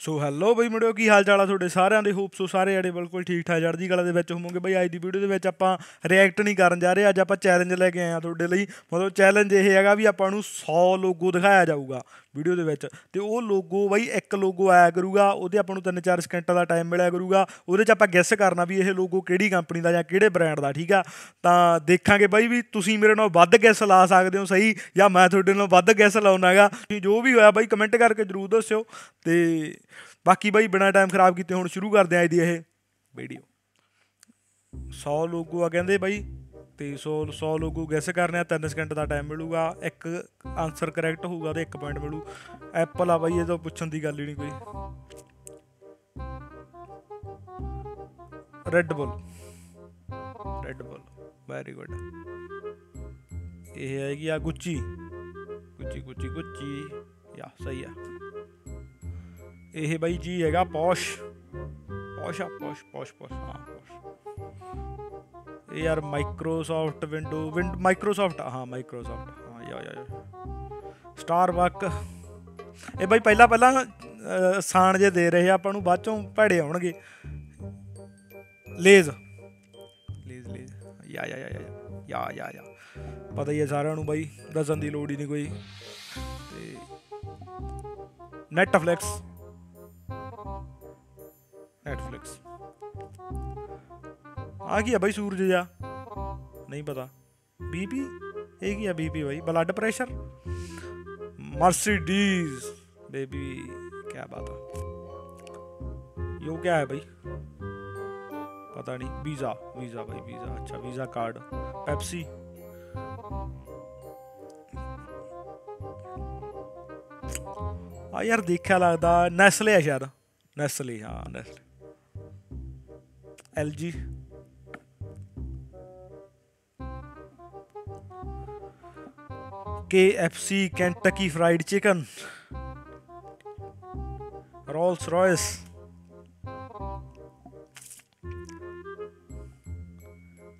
So hello ਬਈ ਮੁੰਡਿਓ, ਕੀ ਹਾਲ ਚਾਲ ਆ ਤੁਹਾਡੇ ਸਾਰਿਆਂ ਦੇ? ਹੋਪ ਸੋ ਸਾਰੇ ਜਣੇ ਬਿਲਕੁਲ ਠੀਕ ਠਾਕ ਜੜਦੀ ਕਲਾ ਦੇ ਵਿੱਚ ਹੋਵੋਗੇ। ਬਈ ਅੱਜ ਦੀ ਵੀਡੀਓ ਦੇ ਵਿੱਚ ਆਪਾਂ ਰਿਐਕਟ ਨਹੀਂ ਕਰਨ ਜਾ ਰਹੇ, ਅੱਜ ਆਪਾਂ ਚੈਲੰਜ ਲੈ ਕੇ ਆਏ ਆ ਤੁਹਾਡੇ ਲਈ। ਮਤਲਬ ਚੈਲੰਜ ਇਹ ਹੈਗਾ ਵੀ ਆਪਾਂ ਨੂੰ 100 ਲੋਗੋ ਦਿਖਾਇਆ ਜਾਊਗਾ ਵੀਡੀਓ ਦੇ ਵਿੱਚ। ਤੇ ਉਹ ਲੋਗੋ ਬਈ ਇੱਕ ਲੋਗੋ ਆਇਆ ਕਰੂਗਾ, ਉਹਦੇ ਆਪਾਂ ਨੂੰ 3-4 ਸਕਿੰਟਾਂ ਦਾ ਟਾਈਮ ਮਿਲਿਆ ਕਰੂਗਾ। ਉਹਦੇ 'ਚ ਆਪਾਂ ਗੈਸ ਕਰਨਾ ਵੀ ਇਹ ਲੋਗੋ ਕਿਹੜੀ ਕੰਪਨੀ ਦਾ ਜਾਂ ਕਿਹੜੇ ਬ੍ਰਾਂਡ ਦਾ, ਠੀਕ ਆ? ਤਾਂ ਦੇਖਾਂਗੇ ਬਈ ਵੀ ਤੁਸੀਂ ਮੇਰੇ ਨਾਲ ਵੱਧ ਗੈਸ ਲਾ ਸਕਦੇ ਹੋ ਸਹੀ, ਜਾਂ ਮੈਂ ਤੁਹਾਡੇ ਨਾਲ ਵੱਧ ਗੈਸ ਲਾਉਣਾਗਾ ਜੋ ਵੀ ਹੋਇਆ ਬਈ ਕਮੈਂਟ ਕਰਕੇ ਜਰੂਰ ਦੱਸਿਓ। ਤੇ ਬਾਕੀ ਬਈ ਬਿਨਾ ਟਾਈਮ ਖਰਾਬ ਕੀਤੇ ਹੁਣ ਸ਼ੁਰੂ ਕਰਦੇ ਆਂ ਅੱਜ ਦੀ ਇਹ ਵੀਡੀਓ 100 ਲੋਗੋ ਆ ਕਹਿੰਦੇ ਬਈ ਤੇ 100 100 ਲੋਗੋ ਗੈਸ ਕਰਨੇ ਆ 3 ਸਕਿੰਟ ਦਾ ਟਾਈਮ ਮਿਲੂਗਾ ਇੱਕ ਆਨਸਰ ਕਰੈਕਟ ਹੋਊਗਾ ਤੇ 1 ਪੁਆਇੰਟ ਮਿਲੂ ਐਪਲ ਆ ਬਈ ਇਹ ਤਾਂ ਪੁੱਛਣ ਦੀ ਗੱਲ ਹੀ ਨਹੀਂ ਕੋਈ Red Bull Red Bull very good ਇਹ ਹੈਗੀ ਆ ਗੁੱਚੀ ਗੁੱਚੀ ਗੁੱਚੀ ਗੁੱਚੀ ਯਾ ਸਹੀ ਆ ਇਹ ਬਾਈ ਜੀ ਹੈਗਾ ਪੌਸ਼। ਪੌਸ਼ ਆ, ਪੌਸ਼ ਪੌਸ਼ ਪੌਸ਼, ਹਾਂ, ਪੌਸ਼। ਇਹ ਯਾਰ ਮਾਈਕਰੋਸਾਫਟ ਵਿੰਡੋ ਵਿੰਡ ਮਾਈਕਰੋਸਾਫਟ ਹਾਂ ਮਾਈਕਰੋਸਾਫਟ ਹਾਂ, ਯਾ ਯਾ ਸਟਾਰਬਕ ਇਹ ਬਾਈ ਪਹਿਲਾਂ ਪਹਿਲਾਂ ਸਾਨ ਜੇ ਦੇ ਰਹੇ ਆ, ਆਪਾਂ ਨੂੰ ਬਾਅਦ ਚੋਂ ਭੜੇ ਆਉਣਗੇ। ਲੇਜ਼ ਲੇਜ਼ ਲੇਜ਼ ਯਾ ਯਾ ਯਾ ਯਾ ਯਾ ਯਾ ਯਾ। ਪਤਾ ਹੀ ਹੈ ਸਾਰਿਆਂ ਨੂੰ ਬਾਈ, ਦੱਸਣ ਦੀ ਲੋੜ ਹੀ ਨਹੀਂ ਕੋਈ। ਤੇ ਨੈਟਫਲਿਕਸ ਨੈਟਫਲਿਕਸ ਆ ਕੀ ਆ ਬਾਈ ਸੂਰਜ ਜਾ ਨਹੀਂ ਪਤਾ ਬੀਪੀ ਇਹ ਕੀ ਆ ਬੀਪੀ ਬਾਈ ਬਲੱਡ ਪ੍ਰੈਸ਼ਰ ਮਰਸੀਡੀਜ਼ बेबी क्या बात है यो क्या है भाई पता नहीं वीज़ा वीज़ा भाई वीज़ा अच्छा वीज़ा कार्ड पेप्सी ਆ ਯਾਰ ਦੇਖਿਆ ਲੱਗਦਾ ਨੈਸਲੇ ਆ ਸ਼ਾਇਦ ਨੈਸਲੇ ਹਾਂ Nestle LG KFC Kentucky Fried Chicken Rolls Royce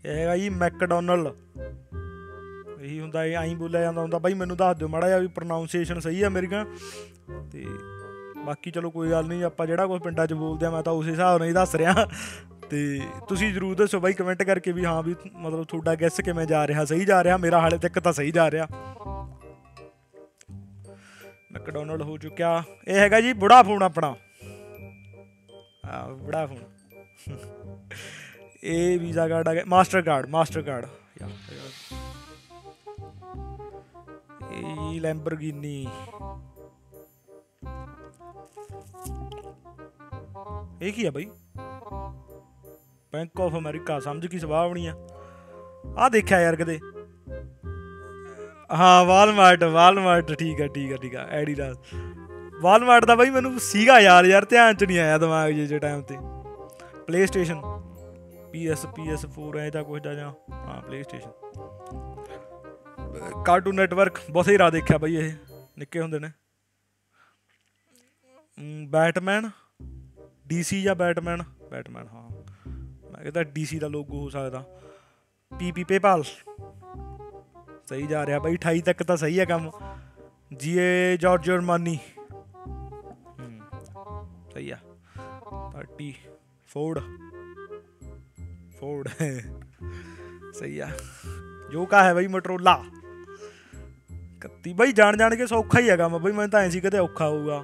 ਇਹ ਹੈਗਾ ਜੀ ਮੈਕਡੋਨਲਡ ਇਹੀ ਹੁੰਦਾ ਇਹ ਐਂ ਬੋਲਿਆ ਜਾਂਦਾ ਹੁੰਦਾ ਬਾਈ ਮੈਨੂੰ ਦੱਸ ਦਿਓ ਮਾੜਾ ਜਿਹਾ ਵੀ ਪ੍ਰੋਨਾਂਸੀਏਸ਼ਨ ਸਹੀ ਆ ਮੇਰੀਆਂ ਤੇ ਬਾਕੀ ਚਲੋ ਕੋਈ ਗੱਲ ਨਹੀਂ, ਆਪਾਂ ਜਿਹੜਾ ਕੁਝ ਪਿੰਡਾਂ 'ਚ ਬੋਲਦੇ ਆ, ਮੈਂ ਤਾਂ ਉਸੇ ਹਿਸਾਬ ਨਾਲ ਹੀ ਦੱਸ ਰਿਹਾ। ਤੇ ਤੁਸੀਂ ਜਰੂਰ ਦੱਸੋ ਬਾਈ ਕਮੈਂਟ ਕਰਕੇ ਵੀ ਹਾਂ ਵੀ ਮਤਲਬ ਤੁਹਾਡਾ ਗੈਸ ਕਿਵੇਂ ਜਾ ਰਿਹਾ, ਸਹੀ ਜਾ ਰਿਹਾ, ਮੇਰਾ ਹਾਲੇ ਤੱਕ ਤਾਂ ਸਹੀ ਜਾ ਰਿਹਾ। ਮੈਕਡੋਨਲਡ ਹੋ ਚੁੱਕਿਆ। ਇਹ ਹੈਗਾ ਜੀ ਬੁੜਾ ਫੋਨ ਆਪਣਾ। ਆ ਬੁੜਾ ਫੋਨ ਇਹ ਵੀਜ਼ਾ ਕਾਰਡ ਆ ਗਿਆ ਮਾਸਟਰ ਕਾਰਡ ਮਾਸਟਰ ਕਾਰਡ ਇਹ ਲੈਂਬਰਗਿਨੀ ਇਹ ਕੀ ਆ ਬਾਈ? ਬੈਂਕ ਆਫ ਅਮਰੀਕਾ ਸਮਝ ਕੀ ਸੁਭਾਅ ਬਣੀ ਆ? ਆ ਦੇਖਿਆ ਯਾਰ ਕਦੇ ਹਾਂ ਵਾਲਮਾਰਟ ਵਾਲਮਾਰਟ ਠੀਕ ਆ ਠੀਕ ਆ ਠੀਕ ਆ ਐਡੀਡਾਸ ਵਾਲਮਾਰਟ ਦਾ ਬਾਈ ਮੈਨੂੰ ਸੀਗਾ ਯਾਰ ਯਾਰ ਧਿਆਨ ਚ ਨਹੀਂ ਆਇਆ ਦਿਮਾਗ ਜੇ ਟਾਈਮ ਤੇ। ਪਲੇਸਟੇਸ਼ਨ PS, PS4, ਐ ਜਾਂ ਕੁਝ ਦਾ ਜਾਂ, ਹਾਂ ਪਲੇ ਸਟੇਸ਼ਨ ਕਾਰਟੂਨ ਨੈਟਵਰਕ ਬਹੁਤ ਹੀ ਰਾ ਦੇਖਿਆ ਬਾਈ ਇਹ, ਨਿੱਕੇ ਹੁੰਦੇ ਨੇ। ਬੈਟਮੈਨ ਡੀਸੀ ਜਾਂ ਬੈਟਮੈਨ ਬੈਟਮੈਨ ਹਾਂ ਮੈਂ ਕਹਿੰਦਾ ਡੀਸੀ ਦਾ ਲੋਗੋ ਹੋ ਸਕਦਾ ਪੀਪੀ ਪੇਪਾਲ ਸਹੀ ਜਾ ਰਿਹਾ ਬਾਈ 28 ਤੱਕ ਤਾਂ ਸਹੀ ਹੈ ਕੰਮ ਜੀਏ ਜਾਰਜ ਜਰਮਨੀ ਸਹੀ ਆ 30 ਫੋਰਡ ਫੋਰਡ ਸਹੀ ਆ ਜੋ ਕਾ ਹੈ ਬਾਈ ਮਟਰੋਲਾ ਕੱਤੀ ਬਾਈ ਜਾਣ ਜਾਣ ਕੇ ਸੌਖਾ ਹੀ ਹੈਗਾ ਮੈਂ ਬਾਈ ਮੈਂ ਤਾਂ ਐਂ ਸੀ ਕਿਤੇ ਔਖਾ ਹੋਊਗਾ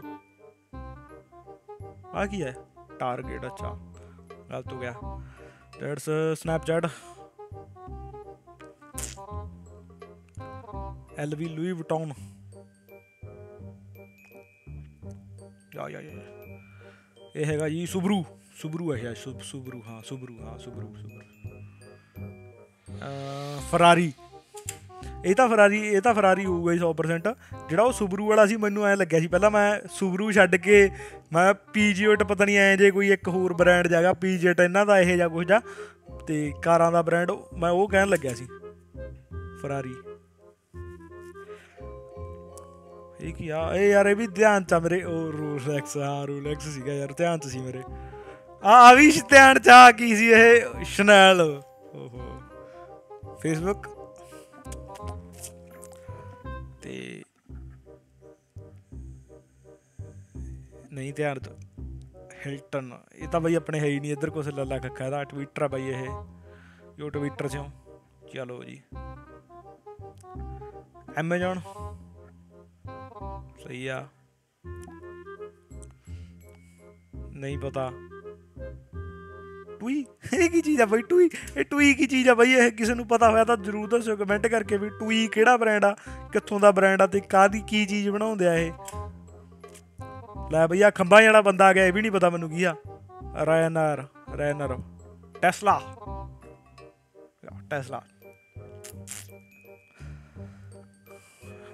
ਆ ਕੀ ਹੈ टारगेट अच्छा। गलत हो गया। Dates Snapchat L V Louis Vuitton ये हैगा जी सुबरू सुबरू है यार सुबरू हाँ सुबरू हाँ सुबरू सुबरू फरारी ਇਹ ਤਾਂ ਫਰਾਰੀ, ਇਹ ਤਾਂ ਫਰਾਰੀ ਹੋਊਗਾ 100% ਜਿਹੜਾ ਉਹ ਸੁਬਰੂ ਵਾਲਾ ਸੀ, ਮੈਨੂੰ ਐ ਲੱਗਿਆ ਸੀ। ਪਹਿਲਾਂ ਮੈਂ ਸੁਬਰੂ ਛੱਡ ਕੇ, ਮੈਂ ਪੀਜੀਓਟ ਪਤਾ ਨਹੀਂ ਐ ਜੇ ਕੋਈ ਇੱਕ ਹੋਰ ਬ੍ਰਾਂਡ ਜਾਗਾ ਪੀਜੀਟ ਇਹਨਾਂ ਦਾ ਇਹ ਜਾਂ ਕੁਝ ਜਾ ਤੇ ਕਾਰਾਂ ਦਾ ਬ੍ਰਾਂਡ ਮੈਂ ਉਹ ਕਹਿਣ ਲੱਗਿਆ ਸੀ। ਫਰਾਰੀ। ਇਹ ਕੀ ਆ? ਇਹ ਯਾਰ, ਇਹ ਵੀ ਧਿਆਨ ਚ ਮੇਰੇ। ਉਹ ਰੋਲੈਕਸ ਹਾਂ ਰੋਲੈਕਸ ਸੀਗਾ ਯਾਰ, ਧਿਆਨ ਚ ਸੀ ਮੇਰੇ। ਆ ਆ ਵੀ ਧਿਆਨ ਚ ਆ ਕੀ ਸੀ ਇਹ? ਸ਼ਨੈਲ ਓਹੋ। ਫੇਸਬੁੱਕ ਤੇ ਨਹੀਂ ਧਿਆਨ ਹਿਲਟਨ ਇਹ ਤਾਂ ਬਈ ਆਪਣੇ ਹੈ ਹੀ ਨਹੀਂ, ਇੱਧਰ ਕੁਛ ਲੱਲਾ ਕੱਖਾ ਇਹਦਾ ਟਵਿੱਟਰ ਆ ਬਈ ਇਹ। ਜੋ ਟਵਿੱਟਰ ਚੋਂ ਚਲੋ ਜੀ। ਐਮਾਜ਼ਨ ਸਹੀ ਆ। ਨਹੀਂ ਪਤਾ। ਟੂਈ ਇਹ ਕੀ ਚੀਜ਼ ਆ ਬਈ ਟੂਈ ਇਹ ਟੂਈ ਕੀ ਚੀਜ਼ ਆ ਬਈ ਇਹ ਕਿਸੇ ਨੂੰ ਪਤਾ ਹੋਇਆ ਤਾਂ ਜਰੂਰ ਦੱਸਿਓ ਕਮੈਂਟ ਕਰਕੇ ਵੀ ਟੂਈ ਕਿਹੜਾ ਬ੍ਰਾਂਡ ਆ ਕਿੱਥੋਂ ਦਾ ਬ੍ਰਾਂਡ ਆ ਤੇ ਕਾਦੀ ਕੀ ਚੀਜ਼ ਬਣਾਉਂਦੇ ਆ ਇਹ ਲੈ ਬਈ ਆ ਖੰਭਾਂ ਵਾਲਾ ਬੰਦਾ ਆ ਗਿਆ ਇਹ ਵੀ ਨਹੀਂ ਪਤਾ ਮੈਨੂੰ ਕੀ ਆ ਰੈਨਰ ਰੈਨਰ ਟੈਸਲਾ ਟੈਸਲਾ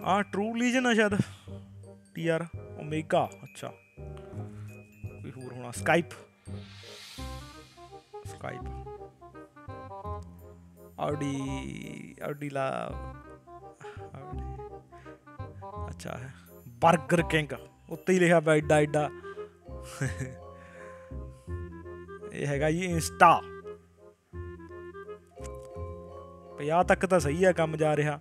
ਆ ਟਰੂ ਲੀਜਨ ਆ ਸ਼ਾਇਦ ਟੀਆਰ ਓਮੇਗਾ ਅੱਛਾ ਕੋਈ ਹੋਰ ਹੋਣਾ ਸਕਾਈਪ kaiba. ऑडी ऑडीला अच्छा है बर्गर किंग ਉੱਤੇ ਹੀ ਲਿਖਿਆ ਪਿਆ ਐਡਾ ਐਡਾ ਇਹ ਹੈਗਾ ਜੀ ਇੰਸਟਾ 50 ਤੱਕ ਤਾਂ ਸਹੀ ਆ ਕੰਮ ਜਾ ਰਿਹਾ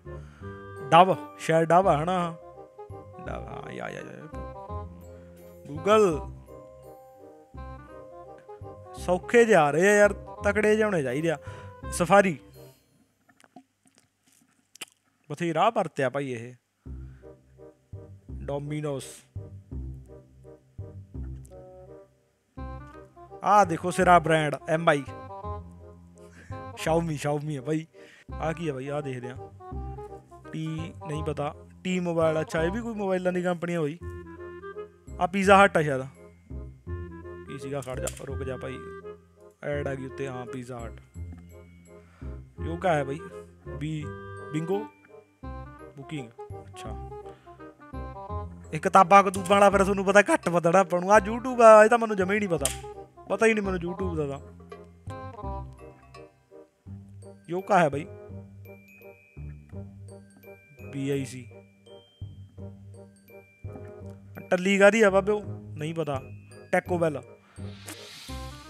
ਡਵ ਸ਼ਾਇਦ ਡਵ ਹਨਾ ਡਵ ਹਾਂ ਯਾ ਯਾ ਗੂਗਲ ਸੌਖੇ ਜਾ ਰਹੇ ਆ ਯਾਰ ਤਕੜੇ ਜਿਹੇ ਹੋਣੇ ਚਾਹੀਦੇ ਆ ਸਫਾਰੀ ਬਥੇਰਾ ਵਰਤਿਆ ਭਾਈ ਇਹ ਡੋਮਿਨੋਸ ਆ ਦੇਖੋ ਸਿਰਾ ਬ੍ਰਾਂਡ ਐਮ ਆਈ ਸ਼ਾਓਮੀ ਸ਼ਾਓਮੀ ਹੈ ਭਾਈ ਆ ਕੀ ਹੈ ਭਾਈ ਆ ਦੇਖਦੇ ਆ ਟੀ ਨਹੀਂ ਪਤਾ ਟੀ ਮੋਬਾਈਲ ਅੱਛਾ ਇਹ ਵੀ ਕੋਈ ਮੋਬਾਈਲਾਂ ਦੀ ਕੰਪਨੀ ਹੈ ਭਾਈ ਆ ਪੀਜ਼ਾ ਹਟ ਆ ਸ਼ਾਇਦ ਕੀ ਸੀਗਾ ਖੜ ਜਾ ਰੁਕ ਜਾ ਭਾਈ ਐਡ ਆ ਗਈ ਉੱਤੇ ਹਾਂ ਪੀਜ਼ਾ ਹਟ ਜੋ ਕਾ ਹੈ ਭਾਈ ਬੀ ਬਿੰਗੋ ਬੁਕਿੰਗ ਅੱਛਾ ਇਹ ਕਿਤਾਬਾਂ ਕਤੂਬਾਂ ਵਾਲਾ ਫਿਰ ਤੁਹਾਨੂੰ ਪਤਾ ਘੱਟ ਪਤੜਾ ਆਪਾਂ ਨੂੰ ਆ YouTube ਆ ਇਹ ਤਾਂ ਮੈਨੂੰ ਜਮੇ ਹੀ ਨਹੀਂ ਪਤਾ ਪਤਾ ਹੀ ਨਹੀਂ ਮੈਨੂੰ YouTube ਦਾ ਤਾਂ ਯੋ ਕਾ ਹੈ ਭਾਈ BIC ਟੱਲੀ ਗਾਦੀ ਆ ਬਾਬੇ ਨਹੀਂ ਪਤਾ ਟੈਕੋ ਬੈਲ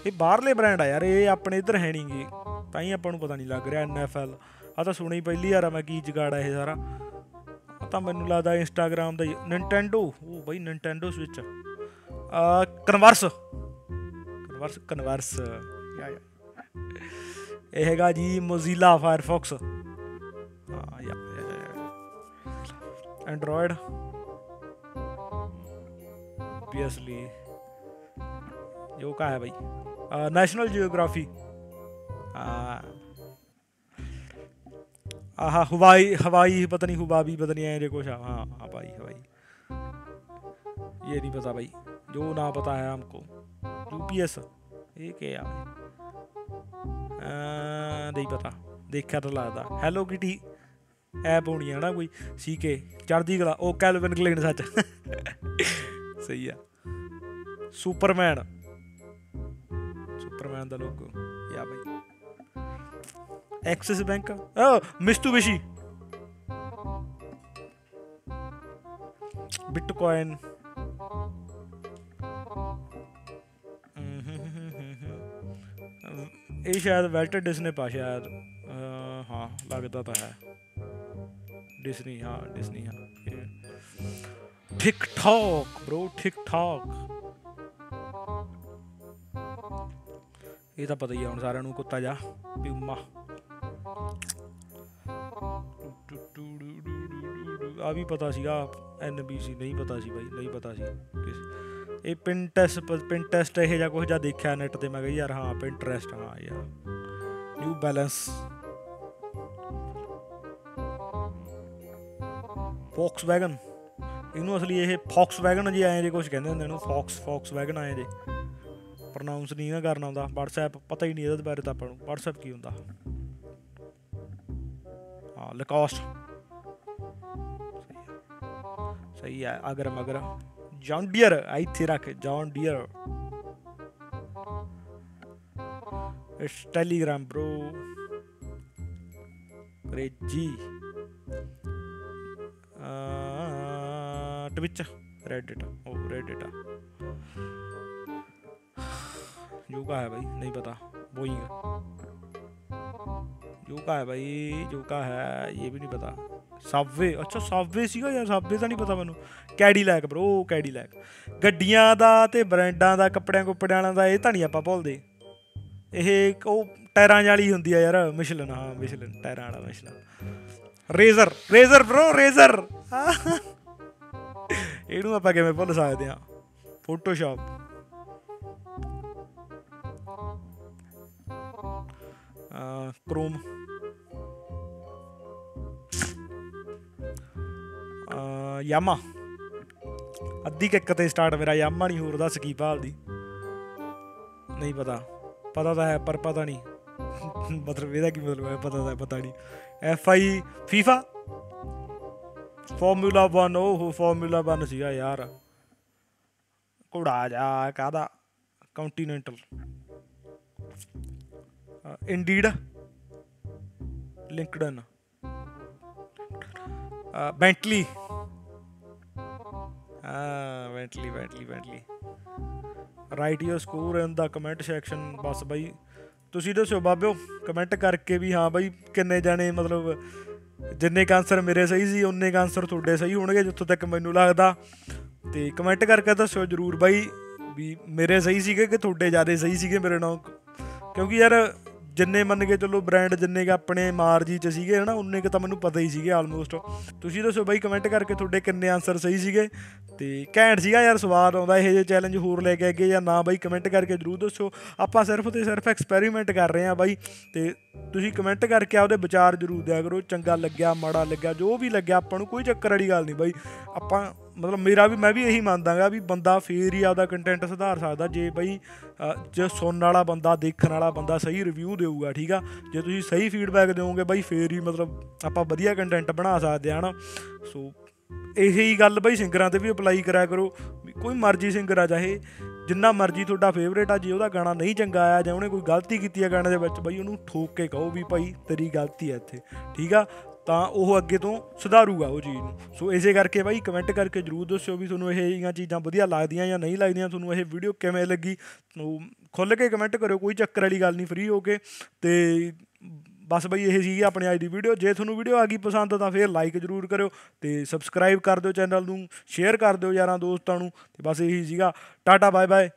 ਇਹ ਬਾਹਰਲੇ ਬ੍ਰਾਂਡ ਆ ਯਾਰ ਇਹ ਆਪਣੇ ਇੱਧਰ ਹੈ ਨਹੀਂਗੇ ਤਾਂ ਹੀ ਆਪਾਂ ਨੂੰ ਪਤਾ ਨਹੀਂ ਲੱਗ ਰਿਹਾ NFL ਆ ਤਾਂ ਸੁਣੀ ਪਹਿਲੀ ਵਾਰ ਆ ਮੈਂ ਕੀ ਜਗਾੜ ਆ ਇਹ ਸਾਰਾ ਆ ਤਾਂ ਮੈਨੂੰ ਲੱਗਦਾ ਇੰਸਟਾਗ੍ਰam ਦਾ ਨਿੰਟੈਂਡੋ ਉਹ ਬਈ ਨਿੰਟੈਂਡੋ ਸਵਿਚ ਆ ਕਨਵਰਸ ਕਨਵਰਸ ਕਨਵਰਸ ਯਾ ਯਾ ਇਹ ਹੈਗਾ ਜੀ ਮੋਜ਼ਿਲਾ ਫਾਇਰਫੌਕਸ ਹਾਂ ਯਾ ਐਂਡਰੋਇਡ obviously यो का है भाई? नेशनल जियोग्राफी आहा, हवाई हवाई, पता नहीं, हुबाबी, पता नहीं है कुछ हाँ हाँ भाई हवाई ये नहीं पता भाई, जो ना पता है हमको। यूपीएस ये क्या है? नहीं पता, देखा तो लगता। हेलो किटी ऐप होनी है ना कोई? सीके चढ़ती गला ओ कैलविन क्लेन सच। सही anda louco. Yeah, भाई। एक्सिस बैंक का? ओ मिस्तुबिशी बिटकॉइन ये शायद वेल्टर डिस्ने पास शायद हाँ लगता तो है। डिस्नी हाँ डिस्नी हाँ। ठीक ठाक ब्रो ठीक ठाक ਇਹ ਤਾਂ ਪਤਾ ਹੀ ਆ ਹੁਣ ਸਾਰਿਆਂ ਨੂੰ ਕੁੱਤਾ ਜਾ ਪਿਊਮਾ ਆ ਵੀ ਪਤਾ ਸੀਗਾ ਐਨਬੀਸੀ ਨਹੀਂ ਪਤਾ ਸੀ ਬਾਈ, ਨਹੀਂ ਪਤਾ ਸੀ ਇਹ ਪਿੰਟੈਸਟ ਪਿੰਟੈਸਟ ਇਹ ਜਾਂ ਕੁਝ ਜਾਂ ਦੇਖਿਆ ਨੈਟ ਤੇ, ਮੈਂ ਕਿਹਾ ਯਾਰ ਹਾਂ ਪਿੰਟਰੈਸਟ ਹਾਂ ਯਾਰ। ਨਿਊ ਬੈਲੈਂਸ ਫੋਕਸ ਇਹਨੂੰ ਅਸਲੀ ਇਹ ਫੌਕਸ ਜੀ ਆਏ ਜੇ ਕੁਝ ਕਹਿੰਦੇ ਹੁੰਦੇ ਇਹਨੂੰ ਫੋਕਸ ਫੌਕਸ ਵੈਗਨ ਆਏ ਜੇ। ਪ੍ਰੋਨਾਂਸ ਨਹੀਂ ਨਾ ਕਰਨਾ ਆਉਂਦਾ WhatsApp ਪਤਾ ਹੀ ਨਹੀਂ ਇਹਦੇ ਬਾਰੇ ਤਾਂ ਆਪਾਂ ਨੂੰ WhatsApp ਕੀ ਹੁੰਦਾ ਹਾਂ ਲਕੋਸਟ ਸਹੀ ਹੈ ਅਗਰ ਮਗਰ ਜੌਨ ਡੀਅਰ ਇੱਥੇ ਰੱਖ John Deere it's Telegram bro crazy Twitch Reddit ਉਹ ਰੈਡਿਟ ਆ योगा है भाई नहीं पता बोइंग योगा है भाई योगा है ये भी नहीं पता ਸਾਬਵੇ ਅੱਛਾ ਸਾਬਵੇ ਸੀਗਾ ਯਾਰ ਸਾਬਵੇ ਤਾਂ ਨਹੀਂ ਪਤਾ ਮੈਨੂੰ ਕੈਡੀਲੈਕ ਬ్రో ਕੈਡੀਲੈਕ ਗੱਡੀਆਂ ਦਾ ਤੇ ਬ੍ਰਾਂਡਾਂ ਦਾ ਕੱਪੜਿਆਂ ਕੁੱਪੜਿਆਂ ਵਾਲਾ ਦਾ ਇਹ ਤਾਂ ਨਹੀਂ ਆਪਾਂ ਭੁੱਲਦੇ ਇਹ ਉਹ ਟਾਇਰਾਂ ਵਾਲੀ ਹੁੰਦੀ ਆ ਯਾਰ ਮਿਸ਼ਲਨ ਹਾਂ ਮਿਸ਼ਲਨ ਟਾਇਰਾਂ ਵਾਲਾ Michelin Razer Razer bro Razer ਇਹਨੂੰ ਆਪਾਂ ਕਿਵੇਂ ਭੁੱਲ ਸਕਦੇ ਆ ਫੋਟੋਸ਼ਾਪ ਕ੍ਰੋਮ ਯਾਮਾ ਅੱਧੀ ਕਿੱਕ ਤੇ ਸਟਾਰਟ ਮੇਰਾ ਯਾਮਾ ਨਹੀਂ ਹੋਰ ਦੱਸ ਕੀ ਭਾਲਦੀ ਨਹੀਂ ਪਤਾ ਪਤਾ ਤਾਂ ਹੈ ਪਰ ਪਤਾ ਨਹੀਂ ਮਤਲਬ ਇਹਦਾ ਕੀ ਮਤਲਬ ਹੈ ਪਤਾ ਤਾਂ ਹੈ, ਪਤਾ ਨਹੀਂ ਐਫ ਆਈ ਫੀਫਾ ਫਾਰਮੂਲਾ 1 ਉਹ ਫਾਰਮੂਲਾ 1 ਸੀਗਾ ਯਾਰ ਘੋੜਾ ਜਾ ਕਾਦਾ ਕੰਟੀਨੈਂਟਲ ਇੰਡੀਡ ਲਿੰਕਡਨ ਬੈਂਟਲੀ ਹਾਂ Bentley Bentley Bentley write your score in the comment section ਬਸ ਬਾਈ। ਤੁਸੀਂ ਦੱਸੋ ਬਾਬਿਓ ਕਮੈਂਟ ਕਰਕੇ ਵੀ ਹਾਂ ਬਾਈ, ਕਿੰਨੇ ਜਾਣੇ ਮਤਲਬ ਜਿੰਨੇ ਕ ਆਨਸਰ ਮੇਰੇ ਸਹੀ ਸੀ ਉਨੇ ਕ ਆਨਸਰ ਤੁਹਾਡੇ ਸਹੀ ਹੋਣਗੇ, ਜਿੱਥੋਂ ਤੱਕ ਮੈਨੂੰ ਲੱਗਦਾ। ਤੇ ਕਮੈਂਟ ਕਰਕੇ ਦੱਸਿਓ ਜਰੂਰ ਬਾਈ ਵੀ ਮੇਰੇ ਸਹੀ ਸੀਗੇ ਕਿ ਤੁਹਾਡੇ ਜ਼ਿਆਦਾ ਸਹੀ ਸੀਗੇ ਮੇਰੇ ਨਾਲ? ਕਿਉਂਕਿ ਯਾਰ ਜਿੰਨੇ ਮੰਨ ਕੇ ਚੱਲੋ ਬ੍ਰਾਂਡ ਜਿੰਨੇ ਕ ਆਪਣੇ ਮਾਰਜੀ ਚ ਸੀਗੇ, ਹਨਾ, ਉਨੇ ਕ ਤਾਂ ਮੈਨੂੰ ਪਤਾ ਹੀ ਸੀਗੇ ਆਲਮੋਸਟ ਤੁਸੀਂ ਦੱਸੋ ਬਾਈ ਕਮੈਂਟ ਕਰਕੇ ਤੁਹਾਡੇ ਕਿੰਨੇ ਆਨਸਰ ਸਹੀ ਸੀਗੇ? ਤੇ ਘੈਂਟ ਸੀਗਾ ਯਾਰ ਸਵਾਦ ਆਉਂਦਾ ਇਹ ਜਿਹੇ ਚੈਲੰਜ ਹੋਰ ਲੈ ਕੇ ਅੱਗੇ ਜਾਂ ਨਾ ਬਾਈ ਕਮੈਂਟ ਕਰਕੇ ਜਰੂਰ ਦੱਸੋ। ਆਪਾਂ ਸਿਰਫ ਤੇ ਸਿਰਫ ਐਕਸਪੈਰੀਮੈਂਟ ਕਰ ਰਹੇ ਆ ਬਾਈ, ਤੇ ਤੁਸੀਂ ਕਮੈਂਟ ਕਰਕੇ ਆਪਦੇ ਵਿਚਾਰ ਜਰੂਰ ਦਿਆ ਕਰੋ। ਚੰਗਾ ਲੱਗਿਆ, ਮਾੜਾ ਲੱਗਿਆ, ਜੋ ਵੀ ਲੱਗਿਆ ਆਪਾਂ ਨੂੰ ਕੋਈ ਚੱਕਰ ਵਾਲੀ ਗੱਲ ਨਹੀਂ ਬਾਈ। ਆਪਾਂ ਮਤਲਬ ਮੇਰਾ ਵੀ, ਮੈਂ ਵੀ ਇਹੀ ਮੰਨਦਾਗਾ ਵੀ ਬੰਦਾ ਫੇਰ ਹੀ ਆਪਦਾ ਕੰਟੈਂਟ ਸੁਧਾਰ ਸਕਦਾ, ਜੇ ਬਈ ਜੇ ਸੁਣਨ ਵਾਲਾ ਬੰਦਾ, ਦੇਖਣ ਵਾਲਾ ਬੰਦਾ ਸਹੀ ਰਿਵਿਊ ਦੇਊਗਾ, ਠੀਕ ਆ? ਜੇ ਤੁਸੀਂ ਸਹੀ ਫੀਡਬੈਕ ਦਿਓਗੇ ਬਈ, ਫੇਰ ਹੀ ਮਤਲਬ ਆਪਾਂ ਵਧੀਆ ਕੰਟੈਂਟ ਬਣਾ ਸਕਦੇ ਆ, ਹਨਾ? ਸੋ ਇਹੀ ਗੱਲ ਬਈ ਸਿੰਗਰਾਂ ਤੇ ਵੀ ਅਪਲਾਈ ਕਰਿਆ ਕਰੋ। ਵੀ ਕੋਈ ਮਰਜ਼ੀ ਸਿੰਗਰ ਆ ਚਾਹੇ, ਜਿੰਨਾ ਮਰਜ਼ੀ ਤੁਹਾਡਾ ਫੇਵਰੇਟ ਆ, ਜੇ ਉਹਦਾ ਗਾਣਾ ਨਹੀਂ ਚੰਗਾ ਆਇਆ ਜਾਂ ਉਹਨੇ ਕੋਈ ਗਲਤੀ ਕੀਤੀ ਆ ਗਾਣੇ ਦੇ ਵਿੱਚ, ਬਈ ਉਹਨੂੰ ਠੋਕ ਕੇ ਕਹੋ ਵੀ ਭਾਈ ਤੇਰੀ ਗਲਤੀ ਹੈ ਇੱਥੇ, ਠੀਕ ਆ? ਤਾਂ ਉਹ ਅੱਗੇ ਤੋਂ ਸੁਧਾਰੂਗਾ ਉਹ ਚੀਜ਼ ਨੂੰ। ਸੋ ਇਸੇ ਕਰਕੇ ਬਾਈ ਕਮੈਂਟ ਕਰਕੇ ਜਰੂਰ ਦੱਸਿਓ ਵੀ ਤੁਹਾਨੂੰ ਇਹ ਜੀਆਂ ਚੀਜ਼ਾਂ ਵਧੀਆ ਲੱਗਦੀਆਂ ਜਾਂ ਨਹੀਂ ਲੱਗਦੀਆਂ, ਤੁਹਾਨੂੰ ਇਹ ਵੀਡੀਓ ਕਿਵੇਂ ਲੱਗੀ। ਖੁੱਲ ਕੇ ਕਮੈਂਟ ਕਰਿਓ, ਕੋਈ ਚੱਕਰ ਵਾਲੀ ਗੱਲ ਨਹੀਂ ਫ੍ਰੀ ਹੋ ਕੇ। ਤੇ ਬਸ ਬਾਈ ਇਹ ਸੀਗੀ ਆਪਣੇ ਅੱਜ ਦੀ ਵੀਡੀਓ ਜੇ ਤੁਹਾਨੂੰ ਵੀਡੀਓ ਆ ਗਈ ਪਸੰਦ, ਤਾਂ ਫੇਰ ਲਾਈਕ ਜਰੂਰ ਕਰਿਓ ਤੇ ਸਬਸਕ੍ਰਾਈਬ ਕਰ ਦਿਓ ਚੈਨਲ ਨੂੰ ਸ਼ੇਅਰ ਕਰ ਦਿਓ ਯਾਰਾਂ ਦੋਸਤਾਂ ਨੂੰ। ਤੇ ਬਸ ਇਹੀ ਸੀਗਾ। Tata bye bye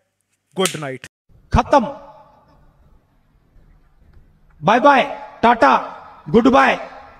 good night ਖਤਮ। Bye bye tata goodbye